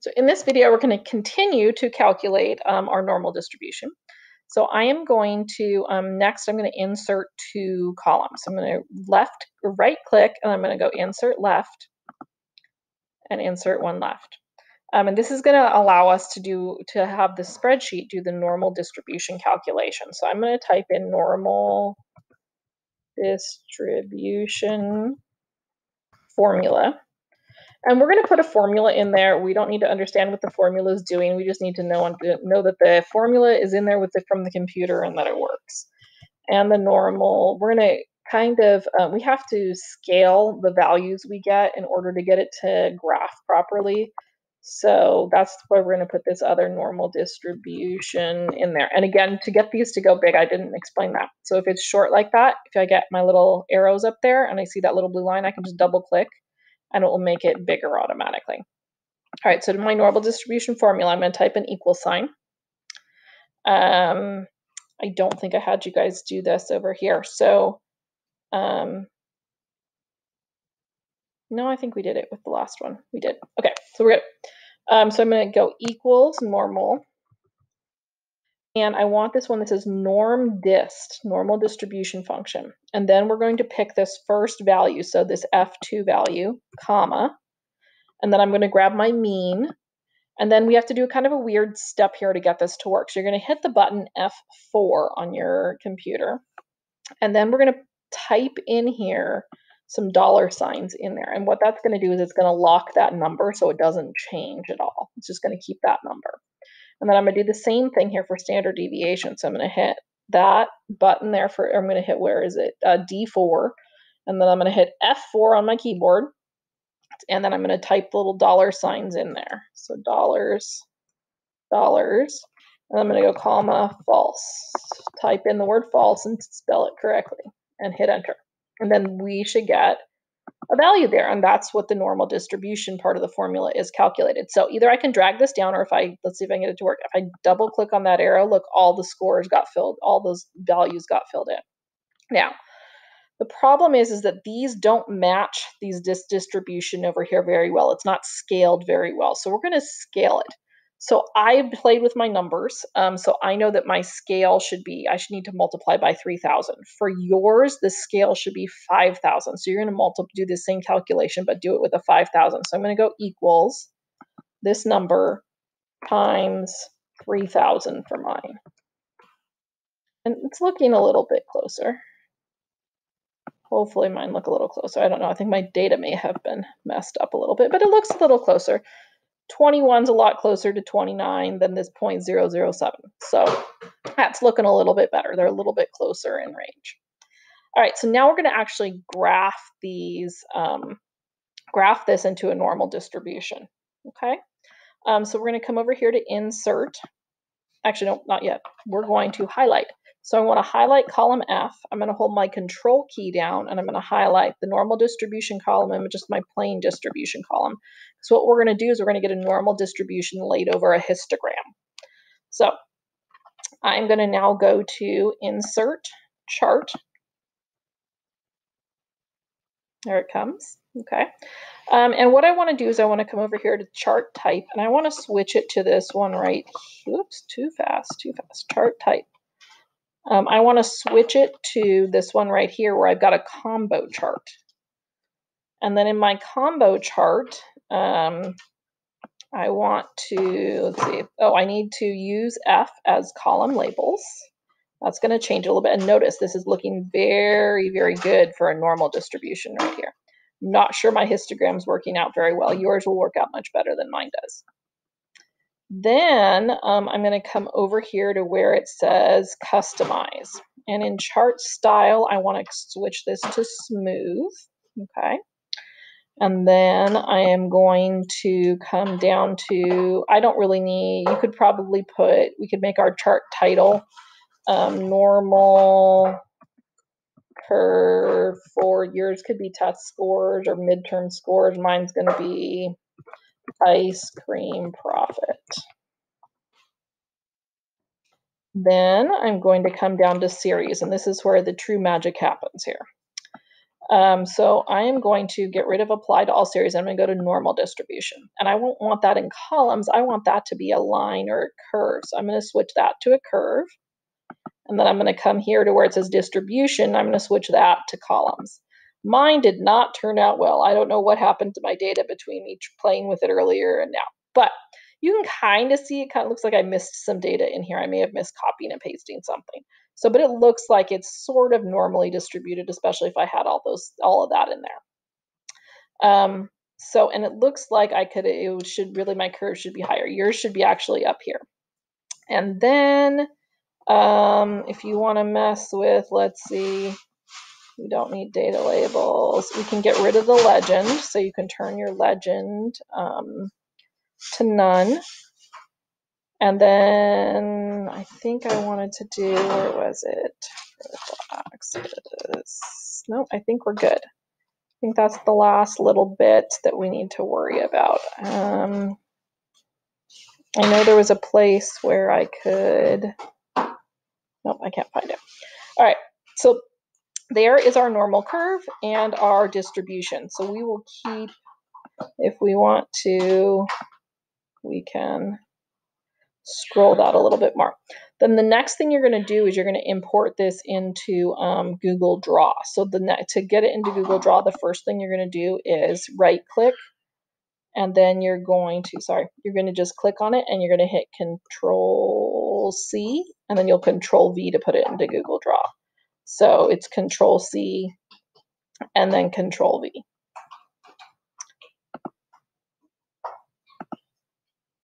So in this video, we're going to continue to calculate um, our normal distribution. So I am going to, um, next I'm going to insert two columns. I'm going to left, right click, and I'm going to go insert left and insert one left. Um, and this is going to allow us to do, to have the spreadsheet do the normal distribution calculation. So I'm going to type in normal distribution formula. And we're going to put a formula in there. We don't need to understand what the formula is doing. We just need to know, know that the formula is in there with it from the computer and that it works. And the normal, we're going to kind of, um, we have to scale the values we get in order to get it to graph properly. So that's why we're going to put this other normal distribution in there. And again, to get these to go big, I didn't explain that. So if it's short like that, if I get my little arrows up there and I see that little blue line, I can just double click and it will make it bigger automatically. All right, so to my normal distribution formula, I'm going to type an equal sign. Um, I don't think I had you guys do this over here. So, um, no, I think we did it with the last one. We did. Okay, so we're good. Um, so I'm going to go equals normal. And I want this one that says norm dist, normal distribution function. And then we're going to pick this first value, so this F2 value, comma. And then I'm going to grab my mean. And then we have to do kind of a weird step here to get this to work. So you're going to hit the button F4 on your computer. And then we're going to type in here some dollar signs in there. And what that's going to do is it's going to lock that number so it doesn't change at all. It's just going to keep that number. And then I'm going to do the same thing here for standard deviation. So I'm going to hit that button there for, I'm going to hit, where is it? Uh, D4. And then I'm going to hit F4 on my keyboard. And then I'm going to type the little dollar signs in there. So dollars, dollars. And I'm going to go comma false. Type in the word false and spell it correctly and hit enter. And then we should get a value there. And that's what the normal distribution part of the formula is calculated. So either I can drag this down or if I, let's see if I can get it to work. If I double click on that arrow, look, all the scores got filled, all those values got filled in. Now, the problem is, is that these don't match these dis distribution over here very well. It's not scaled very well. So we're going to scale it. So I played with my numbers. Um, so I know that my scale should be, I should need to multiply by 3,000. For yours, the scale should be 5,000. So you're going to multiply, do the same calculation, but do it with a 5,000. So I'm going to go equals this number times 3,000 for mine. And it's looking a little bit closer. Hopefully mine look a little closer. I don't know. I think my data may have been messed up a little bit, but it looks a little closer. 21 is a lot closer to 29 than this 0.007. So that's looking a little bit better. They're a little bit closer in range. All right, so now we're going to actually graph these, um, graph this into a normal distribution. Okay, um, so we're going to come over here to insert. Actually, no, not yet. We're going to highlight. So I want to highlight column F. I'm going to hold my control key down and I'm going to highlight the normal distribution column and just my plain distribution column. So what we're going to do is we're going to get a normal distribution laid over a histogram. So I'm going to now go to insert chart. There it comes. Okay. Um, and what I want to do is I want to come over here to chart type and I want to switch it to this one right. Oops, too fast, too fast. Chart type. Um, I want to switch it to this one right here where I've got a combo chart. And then in my combo chart, um, I want to, let's see, oh, I need to use F as column labels. That's going to change a little bit. And notice this is looking very, very good for a normal distribution right here. Not sure my histogram is working out very well. Yours will work out much better than mine does. Then um, I'm going to come over here to where it says customize. And in chart style, I want to switch this to smooth. Okay. And then I am going to come down to, I don't really need, you could probably put, we could make our chart title um, normal curve for yours could be test scores or midterm scores. Mine's going to be ice cream profit. Then I'm going to come down to series, and this is where the true magic happens here. Um, so I am going to get rid of apply to all series. I'm going to go to normal distribution. And I won't want that in columns. I want that to be a line or a curve. So I'm going to switch that to a curve. And then I'm going to come here to where it says distribution. I'm going to switch that to columns. Mine did not turn out well. I don't know what happened to my data between me playing with it earlier and now. But you can kind of see it kind of looks like I missed some data in here. I may have missed copying and pasting something. So, but it looks like it's sort of normally distributed, especially if I had all those, all of that in there. Um, so, and it looks like I could, it should really, my curve should be higher. Yours should be actually up here. And then um, if you want to mess with, let's see, we don't need data labels. We can get rid of the legend. So you can turn your legend um, to none. And then I think I wanted to do, where was it? No, I think we're good. I think that's the last little bit that we need to worry about. Um, I know there was a place where I could, nope, I can't find it. All right, so there is our normal curve and our distribution. So we will keep, if we want to, we can scroll that a little bit more. Then the next thing you're going to do is you're going to import this into um, Google Draw. So the to get it into Google Draw, the first thing you're going to do is right click and then you're going to, sorry, you're going to just click on it and you're going to hit Control C and then you'll Control V to put it into Google Draw. So it's Control C and then Control V.